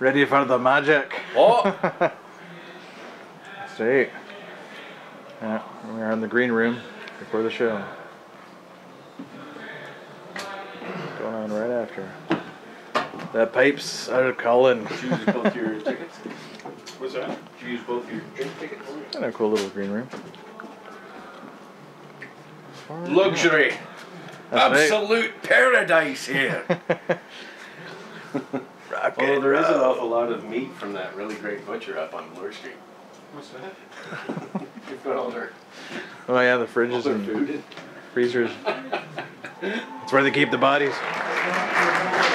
Ready for the magic. Oh, Sweet. Yeah, we're in the green room before the show. Going on right after. That pipe's out of Cullen. Did you use both your tickets? What's that? Did you use both your drink tickets? Kind of cool little green room. luxury. That's right. Absolute paradise here. Rock Although and there is an awful lot of meat from that really great butcher up on Bloor Street. What's that? They've got all their, Oh yeah, the fridges there and food. freezers. That's where they keep the bodies.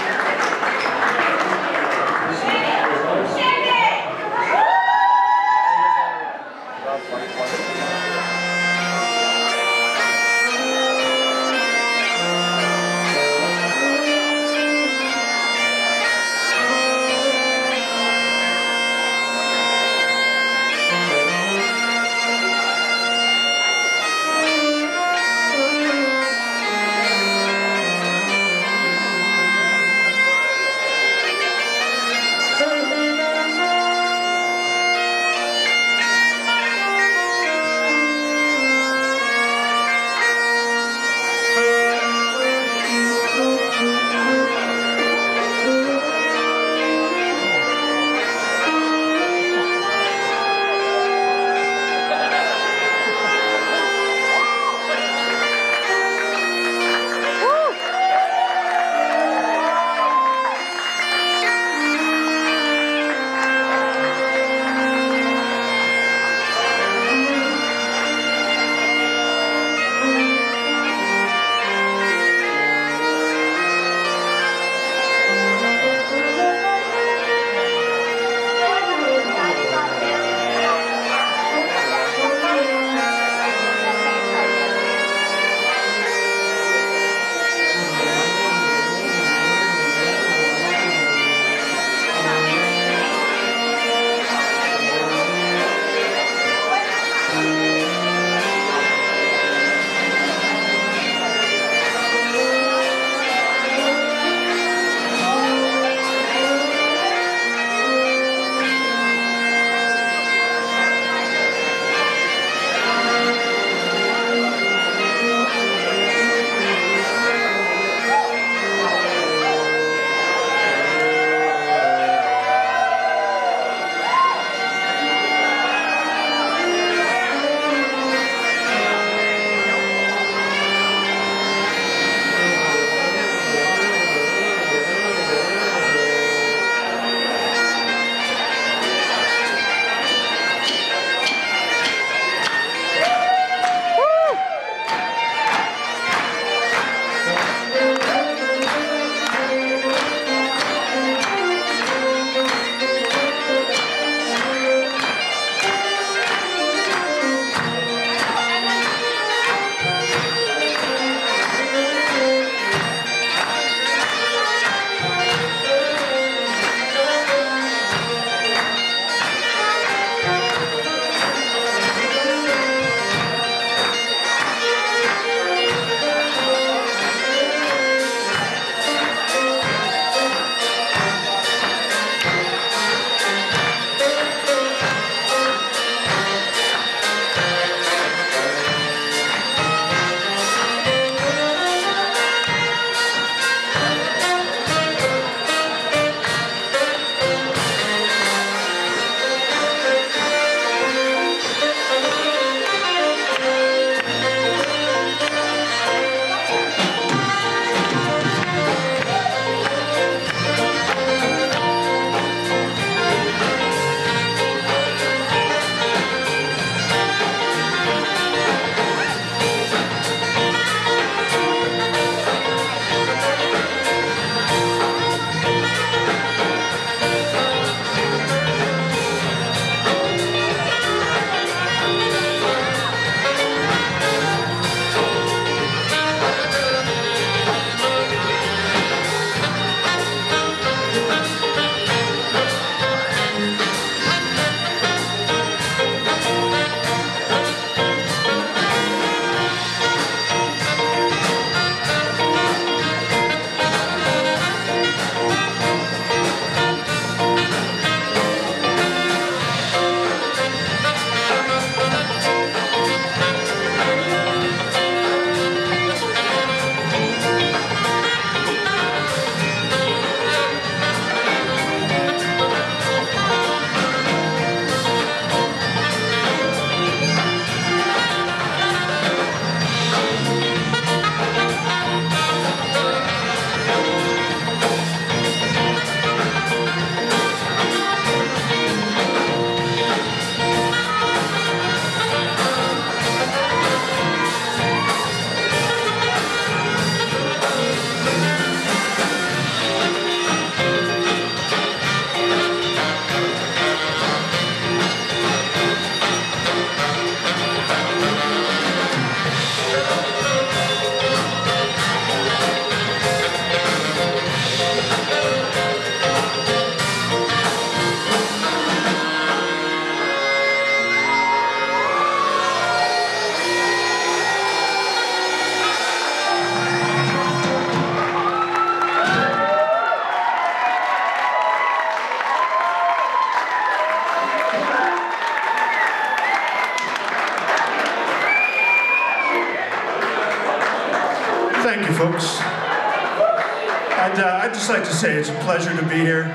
just like to say it's a pleasure to be here.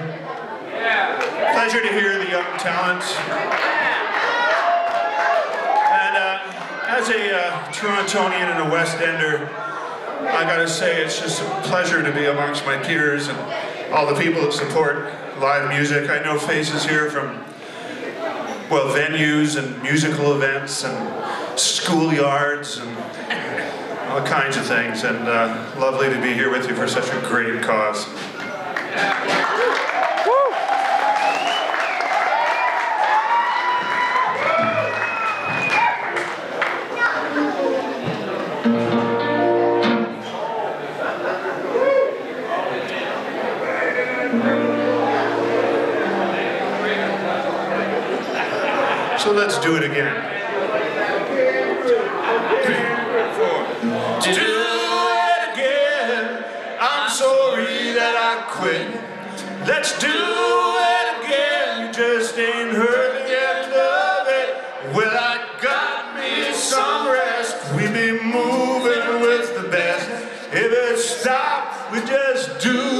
Pleasure to hear the young talent. And uh, as a uh, Torontonian and a West Ender, I gotta say it's just a pleasure to be amongst my peers and all the people that support live music. I know faces here from, well, venues and musical events and schoolyards and all kinds of things, and uh, lovely to be here with you for such a great cause. So let's do it again. quit. Let's do it again. You just ain't heard yet, of it. Well, I got me some rest. We be moving with the best. If it stop, we just do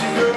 did